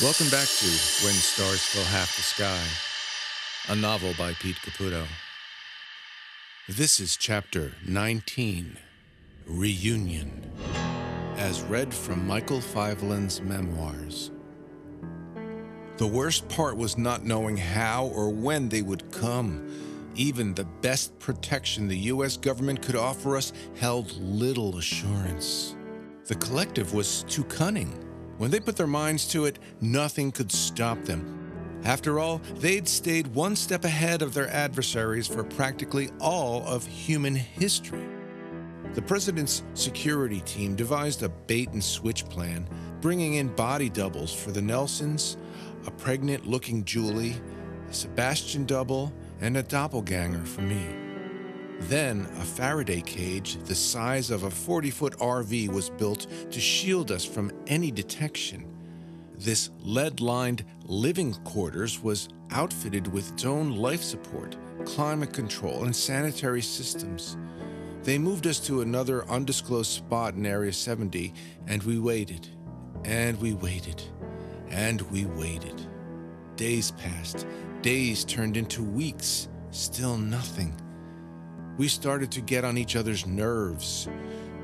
Welcome back to When Stars Fill Half the Sky, a novel by Pete Caputo. This is chapter 19 Reunion, as read from Michael Fiveland's memoirs. The worst part was not knowing how or when they would come. Even the best protection the U.S. government could offer us held little assurance. The collective was too cunning. When they put their minds to it, nothing could stop them. After all, they'd stayed one step ahead of their adversaries for practically all of human history. The president's security team devised a bait and switch plan, bringing in body doubles for the Nelsons, a pregnant looking Julie, a Sebastian double, and a doppelganger for me. Then, a Faraday cage the size of a 40 foot RV was built to shield us from any detection. This lead lined living quarters was outfitted with its own life support, climate control, and sanitary systems. They moved us to another undisclosed spot in Area 70, and we waited, and we waited, and we waited. Days passed, days turned into weeks, still nothing. We started to get on each other's nerves.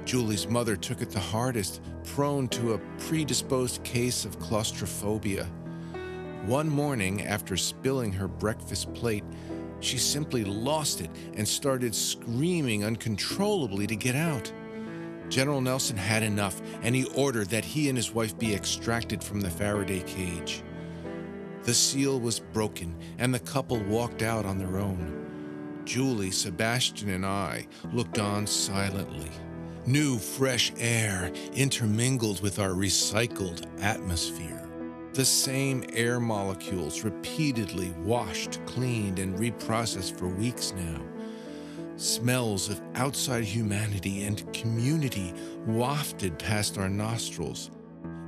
Julie's mother took it the hardest, prone to a predisposed case of claustrophobia. One morning, after spilling her breakfast plate, she simply lost it and started screaming uncontrollably to get out. General Nelson had enough, and he ordered that he and his wife be extracted from the Faraday cage. The seal was broken, and the couple walked out on their own. Julie, Sebastian, and I looked on silently. New, fresh air intermingled with our recycled atmosphere. The same air molecules repeatedly washed, cleaned, and reprocessed for weeks now. Smells of outside humanity and community wafted past our nostrils,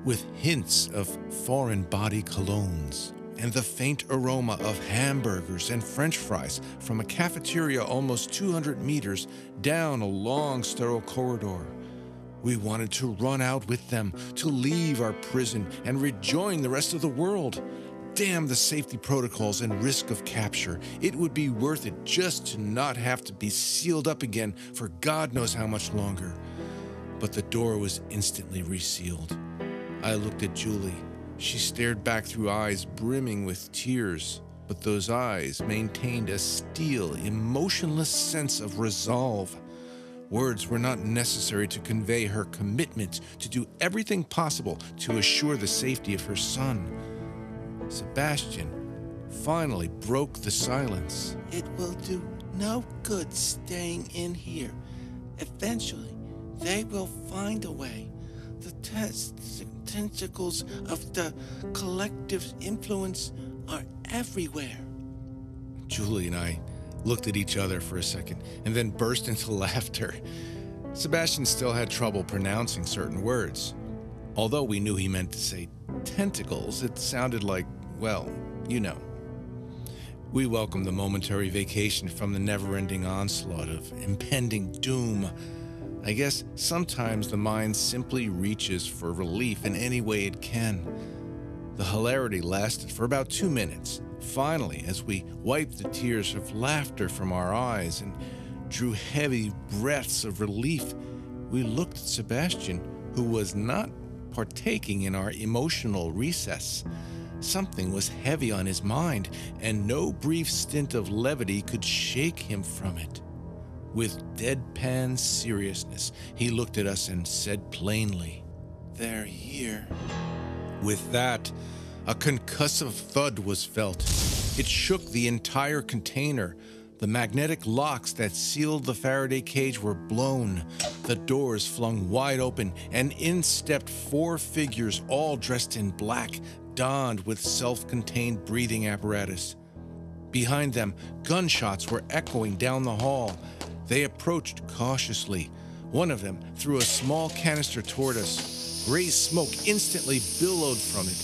with hints of foreign body colognes and the faint aroma of hamburgers and french fries from a cafeteria almost 200 meters down a long sterile corridor. We wanted to run out with them, to leave our prison and rejoin the rest of the world. Damn the safety protocols and risk of capture. It would be worth it just to not have to be sealed up again for God knows how much longer. But the door was instantly resealed. I looked at Julie. She stared back through eyes brimming with tears, but those eyes maintained a steel, emotionless sense of resolve. Words were not necessary to convey her commitment to do everything possible to assure the safety of her son. Sebastian finally broke the silence. It will do no good staying in here. Eventually, they will find a way. The tests tentacles of the collective influence are everywhere. Julie and I looked at each other for a second and then burst into laughter. Sebastian still had trouble pronouncing certain words. Although we knew he meant to say tentacles, it sounded like, well, you know. We welcomed the momentary vacation from the never ending onslaught of impending doom I guess sometimes the mind simply reaches for relief in any way it can. The hilarity lasted for about two minutes. Finally, as we wiped the tears of laughter from our eyes and drew heavy breaths of relief, we looked at Sebastian, who was not partaking in our emotional recess. Something was heavy on his mind, and no brief stint of levity could shake him from it. With deadpan seriousness, he looked at us and said plainly, They're here. With that, a concussive thud was felt. It shook the entire container. The magnetic locks that sealed the Faraday cage were blown. The doors flung wide open, and in stepped four figures, all dressed in black, donned with self contained breathing apparatus. Behind them, gunshots were echoing down the hall. They approached cautiously. One of them threw a small canister toward us. Gray smoke instantly billowed from it.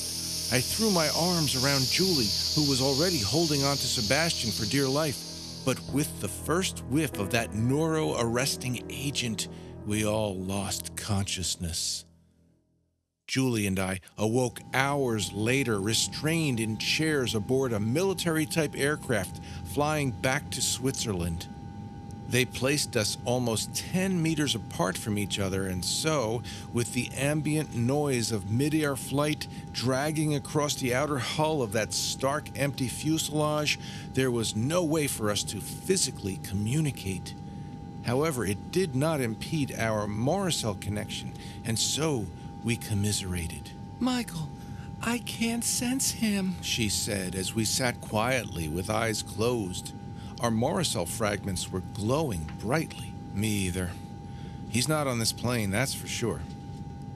I threw my arms around Julie, who was already holding on to Sebastian for dear life. But with the first whiff of that neuro arresting agent, we all lost consciousness. Julie and I awoke hours later, restrained in chairs aboard a military type aircraft flying back to Switzerland. They placed us almost 10 meters apart from each other, and so, with the ambient noise of midair flight dragging across the outer hull of that stark empty fuselage, there was no way for us to physically communicate. However, it did not impede our Morrisell connection, and so we commiserated. Michael, I can't sense him, she said as we sat quietly with eyes closed. Our Morrisell fragments were glowing brightly. Me either. He's not on this plane, that's for sure.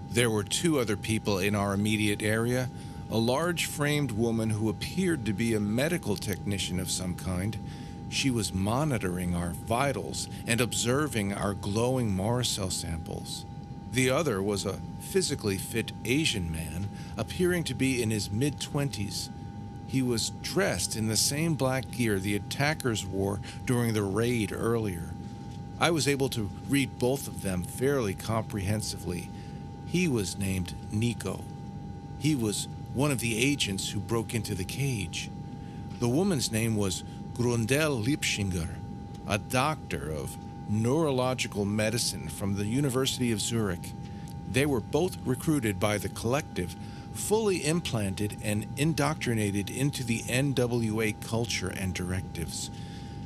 There were two other people in our immediate area a large framed woman who appeared to be a medical technician of some kind. She was monitoring our vitals and observing our glowing Morrisell samples. The other was a physically fit Asian man, appearing to be in his mid 20s. He was dressed in the same black gear the attackers wore during the raid earlier. I was able to read both of them fairly comprehensively. He was named Nico. He was one of the agents who broke into the cage. The woman's name was Grundel Liebschinger, a doctor of neurological medicine from the University of Zurich. They were both recruited by the collective, fully implanted and indoctrinated into the NWA culture and directives.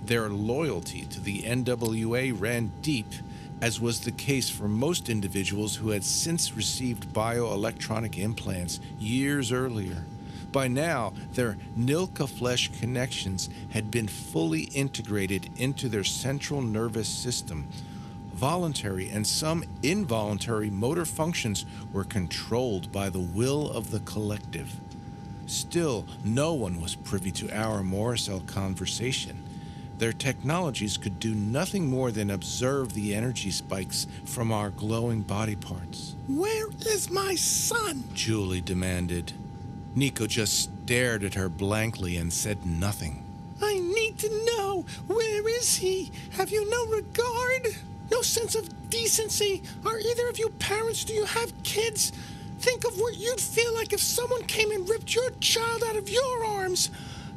Their loyalty to the NWA ran deep, as was the case for most individuals who had since received bioelectronic implants years earlier. By now, their Nilka flesh connections had been fully integrated into their central nervous system. Voluntary and some involuntary motor functions were controlled by the will of the collective. Still, no one was privy to our Morrisell conversation. Their technologies could do nothing more than observe the energy spikes from our glowing body parts. Where is my son? Julie demanded. Nico just stared at her blankly and said nothing. I need to know. Where is he? Have you no regard? No sense of decency? Are either of you parents? Do you have kids? Think of what you'd feel like if someone came and ripped your child out of your arms.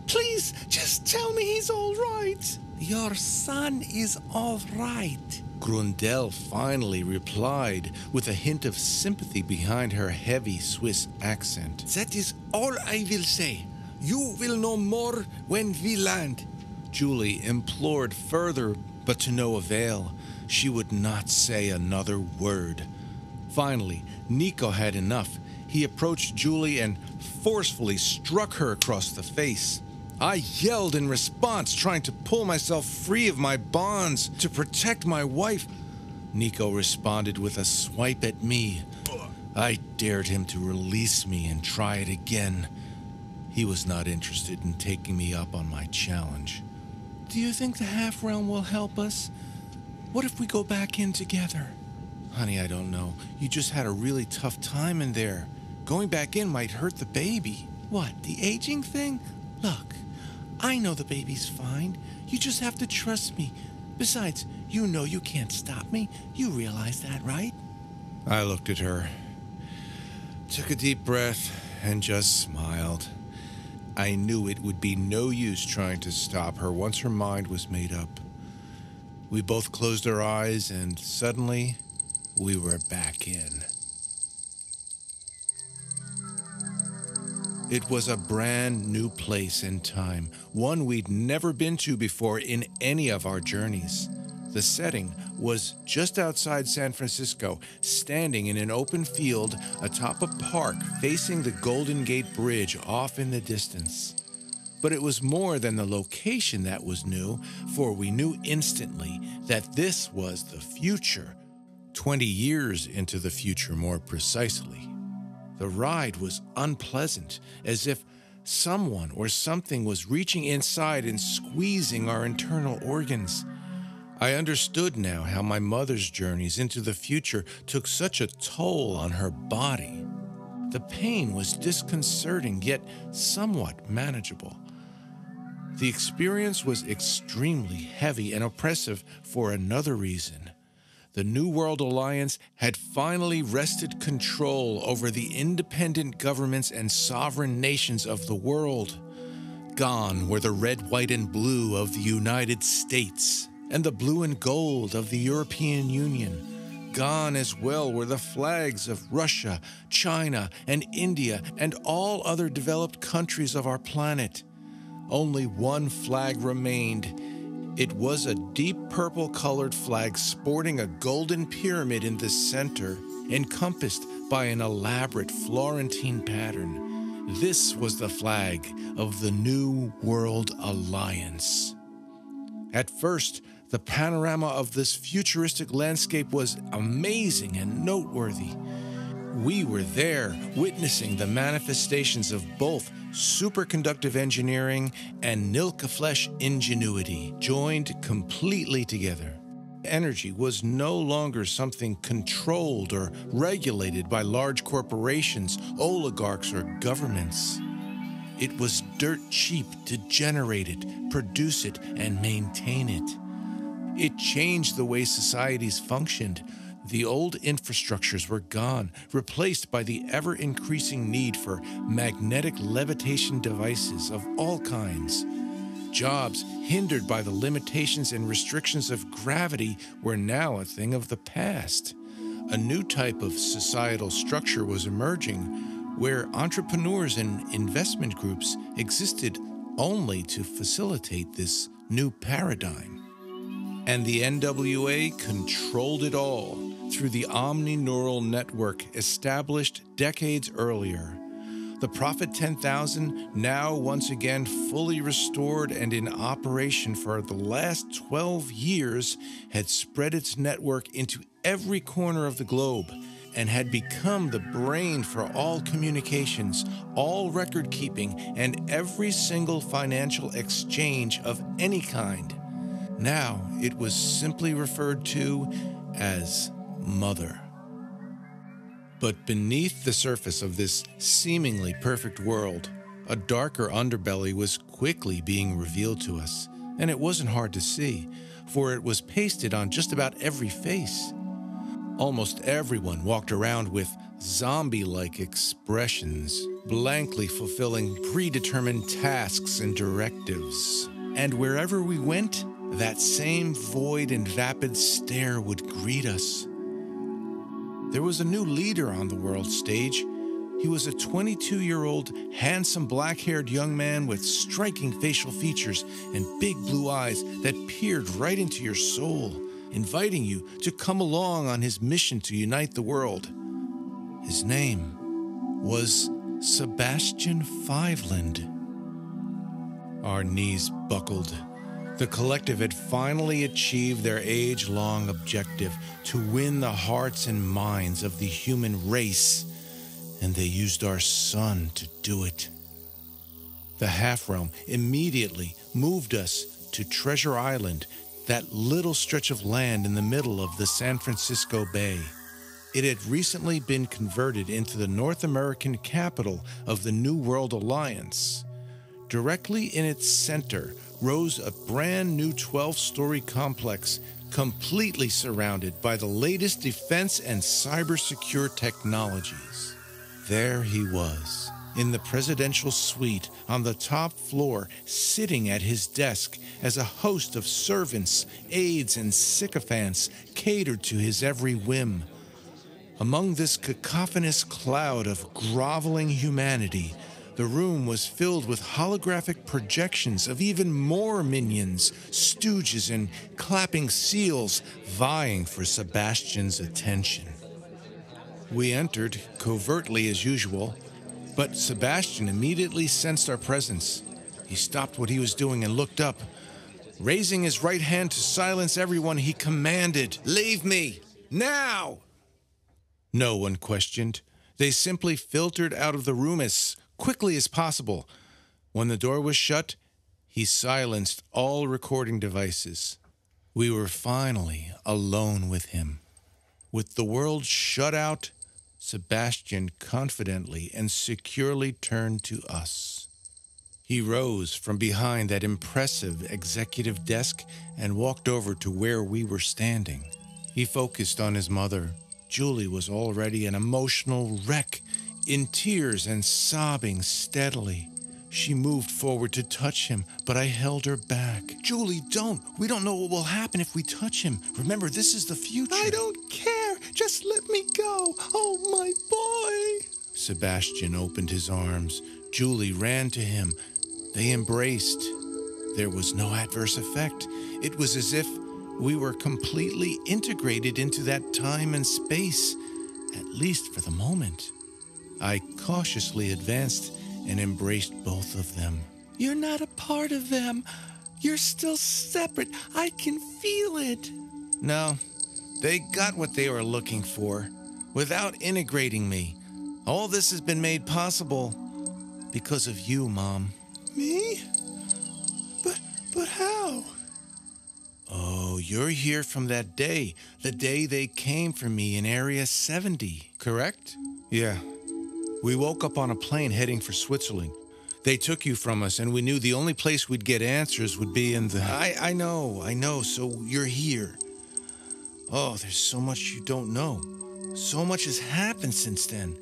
Please, just tell me he's all right. Your son is all right. Grundel finally replied with a hint of sympathy behind her heavy Swiss accent. That is all I will say. You will know more when we land. Julie implored further, but to no avail. She would not say another word. Finally, Nico had enough. He approached Julie and forcefully struck her across the face. I yelled in response, trying to pull myself free of my bonds to protect my wife. Nico responded with a swipe at me. I dared him to release me and try it again. He was not interested in taking me up on my challenge. Do you think the half realm will help us? What if we go back in together? Honey, I don't know. You just had a really tough time in there. Going back in might hurt the baby. What, the aging thing? Look, I know the baby's fine. You just have to trust me. Besides, you know you can't stop me. You realize that, right? I looked at her, took a deep breath, and just smiled. I knew it would be no use trying to stop her once her mind was made up. We both closed our eyes, and suddenly we were back in. It was a brand new place and time, one we'd never been to before in any of our journeys. The setting was just outside San Francisco, standing in an open field atop a park facing the Golden Gate Bridge off in the distance. But it was more than the location that was new, for we knew instantly that this was the future. 20 years into the future, more precisely. The ride was unpleasant, as if someone or something was reaching inside and squeezing our internal organs. I understood now how my mother's journeys into the future took such a toll on her body. The pain was disconcerting, yet somewhat manageable. The experience was extremely heavy and oppressive for another reason. the New World Alliance had finally wrested control over the independent governments and sovereign nations of the world. Gone were the red, white, and blue of the United States and the blue and gold of the European Union. Gone as well were the flags of Russia, China, and India, and all other developed countries of our planet. Only one flag remained. It was a deep purple colored flag sporting a golden pyramid in the center, encompassed by an elaborate Florentine pattern. This was the flag of the New World Alliance. At first, the panorama of this futuristic landscape was amazing and noteworthy. We were there witnessing the manifestations of both superconductive engineering and Nilka flesh ingenuity joined completely together. Energy was no longer something controlled or regulated by large corporations, oligarchs, or governments. It was dirt cheap to generate it, produce it, and maintain it. It changed the way societies functioned. The old infrastructures were gone, replaced by the ever increasing need for magnetic levitation devices of all kinds. Jobs hindered by the limitations and restrictions of gravity were now a thing of the past. A new type of societal structure was emerging where entrepreneurs and investment groups existed only to facilitate this new paradigm. And the NWA controlled it all through the Omni Neural Network established decades earlier. The Prophet 10,000, now once again fully restored and in operation for the last 12 years, had spread its network into every corner of the globe and had become the brain for all communications, all record keeping, and every single financial exchange of any kind. Now it was simply referred to as Mother. But beneath the surface of this seemingly perfect world, a darker underbelly was quickly being revealed to us, and it wasn't hard to see, for it was pasted on just about every face. Almost everyone walked around with zombie like expressions, blankly fulfilling predetermined tasks and directives. And wherever we went, that same void and vapid stare would greet us. There was a new leader on the world stage. He was a 22 year old, handsome, black haired young man with striking facial features and big blue eyes that peered right into your soul, inviting you to come along on his mission to unite the world. His name was Sebastian Fiveland. Our knees buckled. The collective had finally achieved their age long objective to win the hearts and minds of the human race, and they used our son to do it. The half realm immediately moved us to Treasure Island, that little stretch of land in the middle of the San Francisco Bay. It had recently been converted into the North American capital of the New World Alliance. Directly in its center rose a brand new 12 story complex completely surrounded by the latest defense and cybersecure technologies. There he was, in the presidential suite on the top floor, sitting at his desk as a host of servants, aides, and sycophants catered to his every whim. Among this cacophonous cloud of groveling humanity, the room was filled with holographic projections of even more minions, stooges, and clapping seals vying for Sebastian's attention. We entered, covertly as usual, but Sebastian immediately sensed our presence. He stopped what he was doing and looked up. Raising his right hand to silence everyone, he commanded, Leave me! Now! No one questioned. They simply filtered out of the room as quickly as possible. When the door was shut, he silenced all recording devices. We were finally alone with him. With the world shut out, Sebastian confidently and securely turned to us. He rose from behind that impressive executive desk and walked over to where we were standing. He focused on his mother. Julie was already an emotional wreck, in tears and sobbing steadily. She moved forward to touch him, but I held her back. Julie, don't. We don't know what will happen if we touch him. Remember, this is the future. I don't care. Just let me go. Oh, my boy. Sebastian opened his arms. Julie ran to him. They embraced. There was no adverse effect. It was as if we were completely integrated into that time and space, at least for the moment. I cautiously advanced and embraced both of them. You're not a part of them. You're still separate. I can feel it. No, they got what they were looking for without integrating me. All this has been made possible because of you, Mom. Me? But but how? Oh, you're here from that day, the day they came for me in Area 70, correct? Yeah. We woke up on a plane heading for Switzerland. They took you from us, and we knew the only place we'd get answers would be in the. I, I know, I know, so you're here. Oh, there's so much you don't know. So much has happened since then.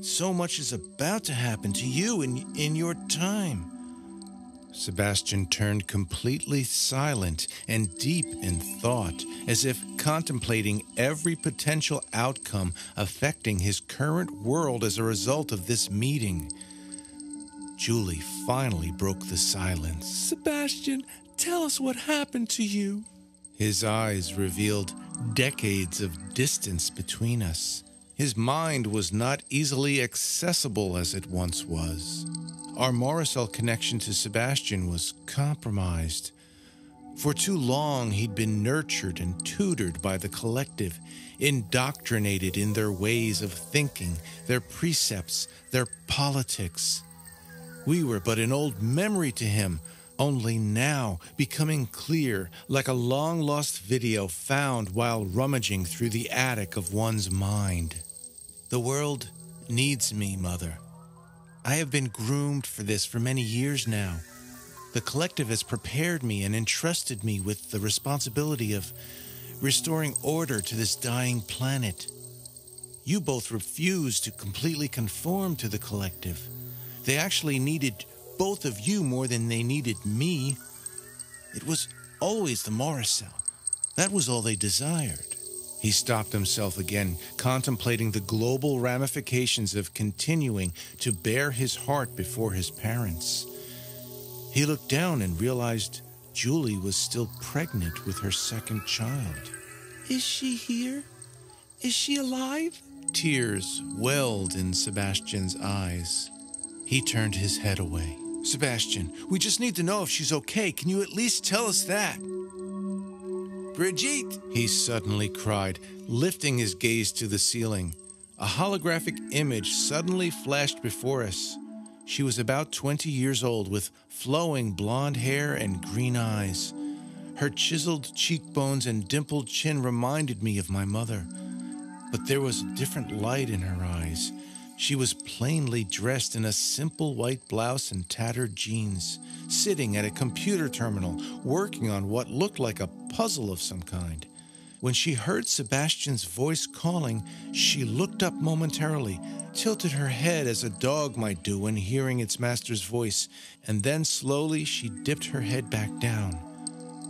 So much is about to happen to you in, in your time. Sebastian turned completely silent and deep in thought, as if contemplating every potential outcome affecting his current world as a result of this meeting. Julie finally broke the silence. Sebastian, tell us what happened to you. His eyes revealed decades of distance between us. His mind was not easily accessible as it once was. Our Morrisell connection to Sebastian was compromised. For too long, he'd been nurtured and tutored by the collective, indoctrinated in their ways of thinking, their precepts, their politics. We were but an old memory to him, only now becoming clear like a long lost video found while rummaging through the attic of one's mind. The world needs me, Mother. I have been groomed for this for many years now. The collective has prepared me and entrusted me with the responsibility of restoring order to this dying planet. You both refused to completely conform to the collective. They actually needed both of you more than they needed me. It was always the Morrisell. That was all they desired. He stopped himself again, contemplating the global ramifications of continuing to bare his heart before his parents. He looked down and realized Julie was still pregnant with her second child. Is she here? Is she alive? Tears welled in Sebastian's eyes. He turned his head away. Sebastian, we just need to know if she's okay. Can you at least tell us that? Brigitte, he suddenly cried, lifting his gaze to the ceiling. A holographic image suddenly flashed before us. She was about 20 years old with flowing blonde hair and green eyes. Her chiseled cheekbones and dimpled chin reminded me of my mother. But there was a different light in her eyes. She was plainly dressed in a simple white blouse and tattered jeans, sitting at a computer terminal, working on what looked like a puzzle of some kind. When she heard Sebastian's voice calling, she looked up momentarily, tilted her head as a dog might do when hearing its master's voice, and then slowly she dipped her head back down.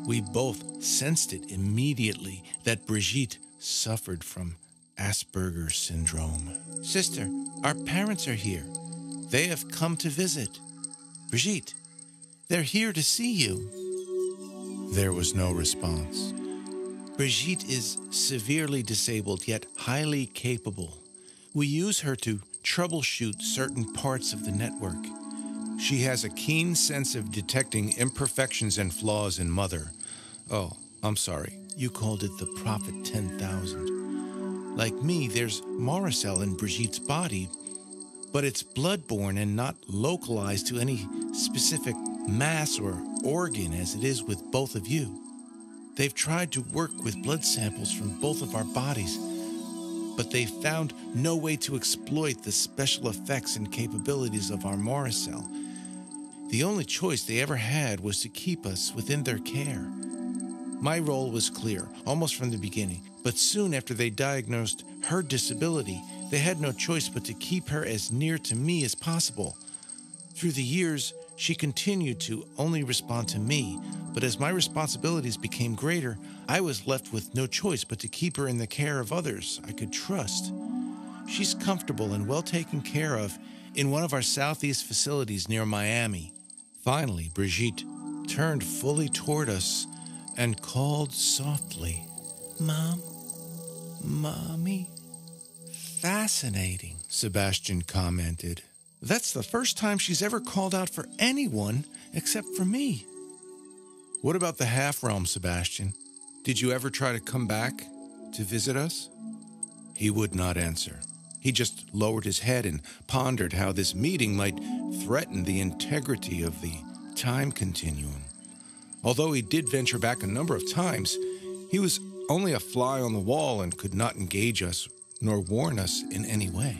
We both sensed it immediately that Brigitte suffered from Asperger's syndrome. Sister, our parents are here. They have come to visit. Brigitte, they're here to see you. There was no response. Brigitte is severely disabled yet highly capable. We use her to troubleshoot certain parts of the network. She has a keen sense of detecting imperfections and flaws in Mother. Oh, I'm sorry. You called it the Prophet 10,000. Like me, there's Morrisell in Brigitte's body, but it's bloodborne and not localized to any specific mass or organ as it is with both of you. They've tried to work with blood samples from both of our bodies, but they've found no way to exploit the special effects and capabilities of our Morrisell. The only choice they ever had was to keep us within their care. My role was clear, almost from the beginning, But soon after they diagnosed her disability, they had no choice but to keep her as near to me as possible. Through the years, she continued to only respond to me, but as my responsibilities became greater, I was left with no choice but to keep her in the care of others I could trust. She's comfortable and well taken care of in one of our southeast facilities near Miami. Finally, Brigitte turned fully toward us and called softly, Mom, Mommy. Fascinating, Sebastian commented. That's the first time she's ever called out for anyone except for me. What about the half realm, Sebastian? Did you ever try to come back to visit us? He would not answer. He just lowered his head and pondered how this meeting might threaten the integrity of the time continuum. Although he did venture back a number of times, he was only a fly on the wall and could not engage us nor warn us in any way.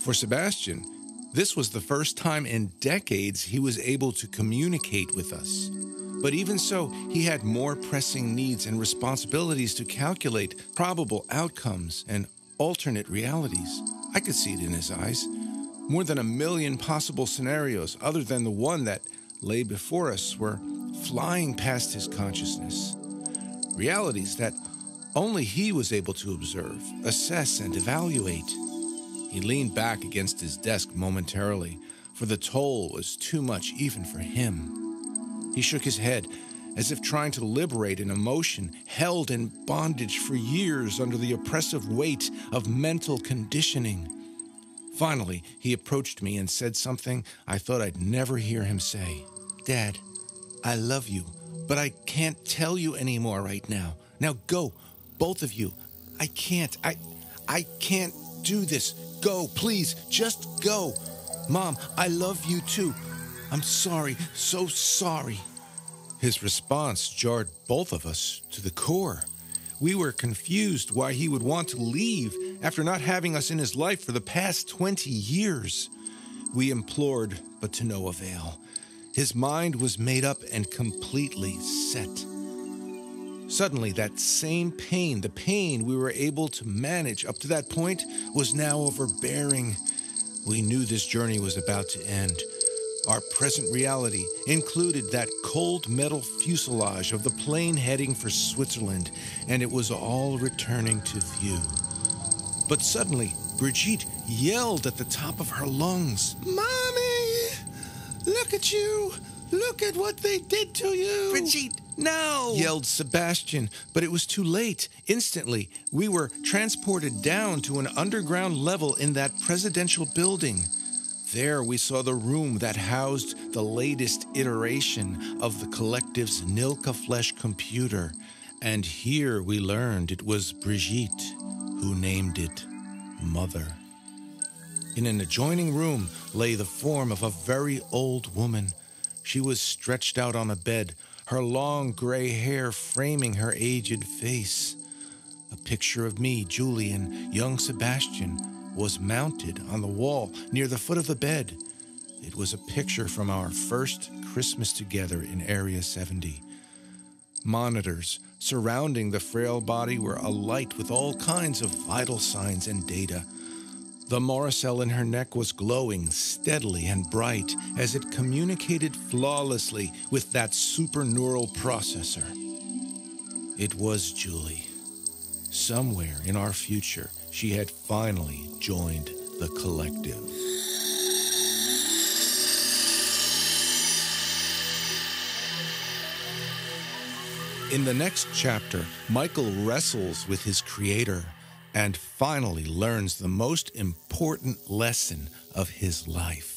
For Sebastian, this was the first time in decades he was able to communicate with us. But even so, he had more pressing needs and responsibilities to calculate probable outcomes and alternate realities. I could see it in his eyes. More than a million possible scenarios, other than the one that lay before us, were flying past his consciousness. Realities that only he was able to observe, assess, and evaluate. He leaned back against his desk momentarily, for the toll was too much even for him. He shook his head, as if trying to liberate an emotion held in bondage for years under the oppressive weight of mental conditioning. Finally, he approached me and said something I thought I'd never hear him say Dad, I love you, but I can't tell you anymore right now. Now go, both of you. I can't. I I can't do this. Go, please. Just go. Mom, I love you too. I'm sorry. So sorry. His response jarred both of us to the core. We were confused why he would want to leave after not having us in his life for the past 20 years. We implored, but to no avail. His mind was made up and completely set. Suddenly, that same pain, the pain we were able to manage up to that point, was now overbearing. We knew this journey was about to end. Our present reality included that cold metal fuselage of the plane heading for Switzerland, and it was all returning to view. But suddenly, Brigitte yelled at the top of her lungs Mommy! Look at you! Look at what they did to you! Brigitte, no! yelled Sebastian, but it was too late. Instantly, we were transported down to an underground level in that presidential building. There, we saw the room that housed the latest iteration of the collective's Nilka Flesh computer. And here we learned it was Brigitte who named it Mother. In an adjoining room lay the form of a very old woman. She was stretched out on a bed, her long gray hair framing her aged face. A picture of me, Julie, and young Sebastian was mounted on the wall near the foot of the bed. It was a picture from our first Christmas together in Area 70. Monitors surrounding the frail body were alight with all kinds of vital signs and data. The Morrisell in her neck was glowing steadily and bright as it communicated flawlessly with that superneural processor. It was Julie. Somewhere in our future, she had finally joined the collective. In the next chapter, Michael wrestles with his creator and finally learns the most important lesson of his life.